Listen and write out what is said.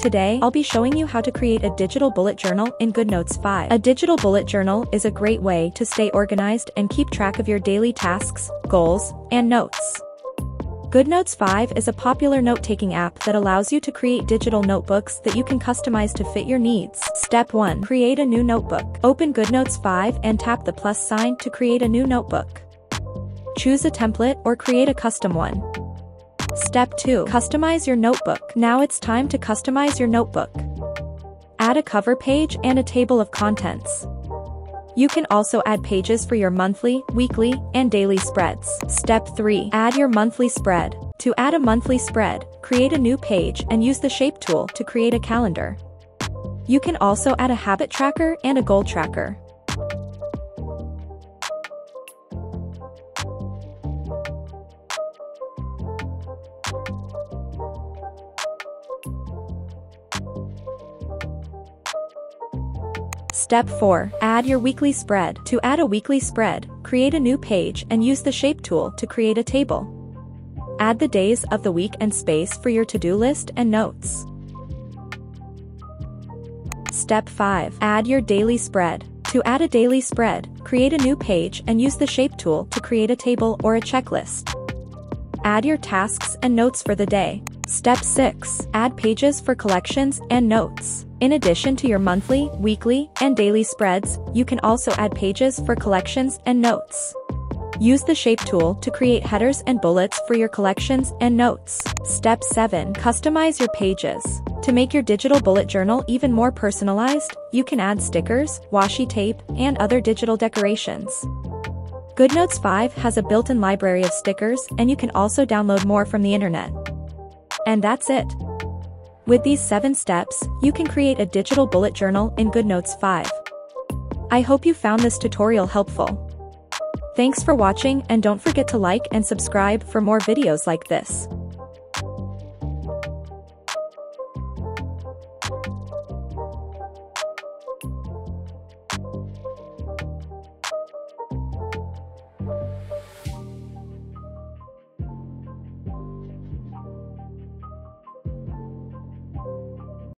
Today, I'll be showing you how to create a digital bullet journal in GoodNotes 5. A digital bullet journal is a great way to stay organized and keep track of your daily tasks, goals, and notes. GoodNotes 5 is a popular note-taking app that allows you to create digital notebooks that you can customize to fit your needs. Step 1. Create a new notebook. Open GoodNotes 5 and tap the plus sign to create a new notebook. Choose a template or create a custom one. Step 2. Customize your notebook. Now it's time to customize your notebook. Add a cover page and a table of contents. You can also add pages for your monthly, weekly, and daily spreads. Step 3. Add your monthly spread. To add a monthly spread, create a new page and use the Shape tool to create a calendar. You can also add a habit tracker and a goal tracker. Step 4. Add your weekly spread. To add a weekly spread, create a new page and use the Shape tool to create a table. Add the days of the week and space for your to-do list and notes. Step 5. Add your daily spread. To add a daily spread, create a new page and use the Shape tool to create a table or a checklist. Add your tasks and notes for the day. Step 6. Add pages for collections and notes. In addition to your monthly, weekly, and daily spreads, you can also add pages for collections and notes. Use the Shape tool to create headers and bullets for your collections and notes. Step 7. Customize your pages. To make your digital bullet journal even more personalized, you can add stickers, washi tape, and other digital decorations. GoodNotes 5 has a built-in library of stickers and you can also download more from the internet. And that's it. With these 7 steps, you can create a digital bullet journal in GoodNotes 5. I hope you found this tutorial helpful. Thanks for watching and don't forget to like and subscribe for more videos like this.